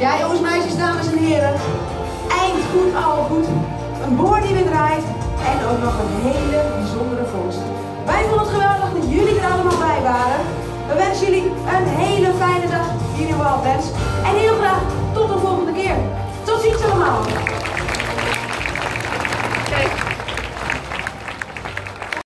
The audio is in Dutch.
Ja, jongens, meisjes, dames en heren. Eind goed, al goed. Een boord die weer draait. En ook nog een hele bijzondere vondst. Wij vonden het geweldig dat jullie er allemaal bij waren. We wensen jullie een hele fijne dag hier in Wildlands. En heel graag tot de volgende keer.